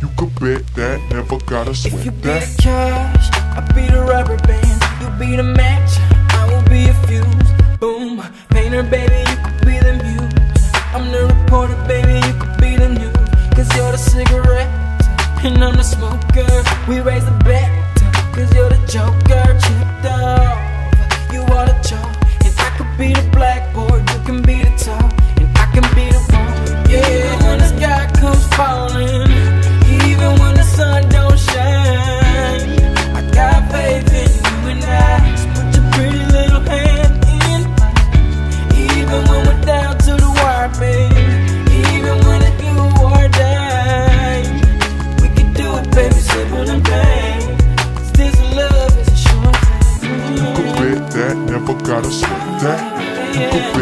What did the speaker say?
You could bet that, never gotta sweat if you that. Be the cash, I'll be the rubber band. You be the match, I will be a fuse. Boom, painter, baby, you could be the muse. I'm the reporter, baby, you could be the news. Cause you're the cigarette, and I'm the smoker. We raise the bet, cause you're the joker. gotta slip that. You